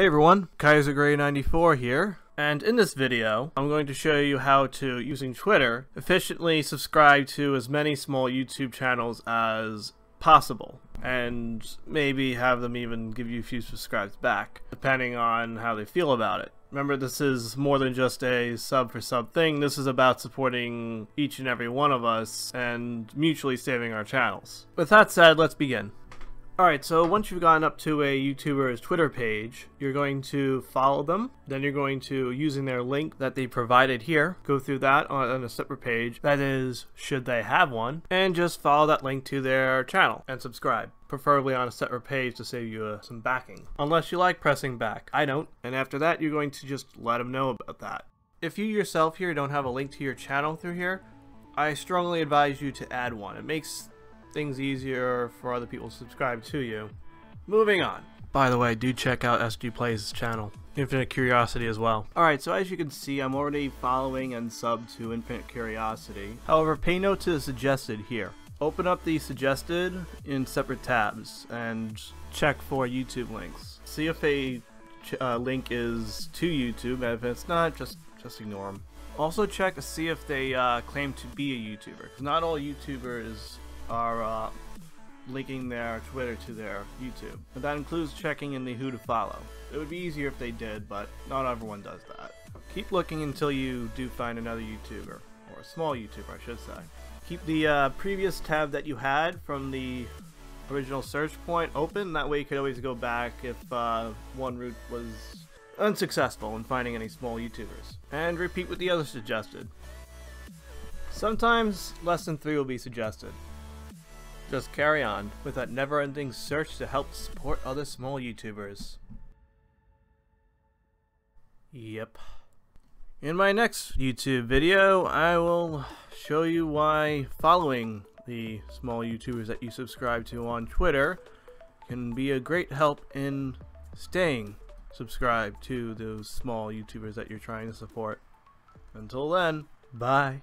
Hey everyone, Kaiseray 94 here, and in this video, I'm going to show you how to, using Twitter, efficiently subscribe to as many small YouTube channels as possible, and maybe have them even give you a few subscribes back, depending on how they feel about it. Remember, this is more than just a sub for sub thing. This is about supporting each and every one of us and mutually saving our channels. With that said, let's begin. Alright, so once you've gotten up to a YouTuber's Twitter page, you're going to follow them. Then you're going to, using their link that they provided here, go through that on, a separate page. That is, should they have one, and just follow that link to their channel and subscribe. Preferably on a separate page to save you uh, some backing. Unless you like pressing back. I don't. And after that, you're going to just let them know about that. If you yourself here don't have a link to your channel through here, I strongly advise you to add one. It makes things easier for other people to subscribe to you. Moving on. By the way, do check out SG Plays' channel. Infinite Curiosity as well. Alright, so as you can see, I'm already following and sub to Infinite Curiosity. However, pay note to the suggested here. Open up the suggested in separate tabs and check for YouTube links. See if a uh, link is to YouTube, and if it's not, just, just ignore them. Also check to see if they uh, claim to be a YouTuber, because not all YouTubers are uh, linking their Twitter to their YouTube. And that includes checking in the who to follow. It would be easier if they did, but not everyone does that. Keep looking until you do find another YouTuber, or a small YouTuber I should say. Keep the uh, previous tab that you had from the original search point open, that way you could always go back if uh, one route was unsuccessful in finding any small YouTubers. And repeat with the other suggested. Sometimes less than three will be suggested. Just carry on with that never-ending search to help support other small YouTubers. Yep. In my next YouTube video, I will show you why following the small YouTubers that you subscribe to on Twitter can be a great help in staying subscribed to those small YouTubers that you're trying to support. Until then, bye.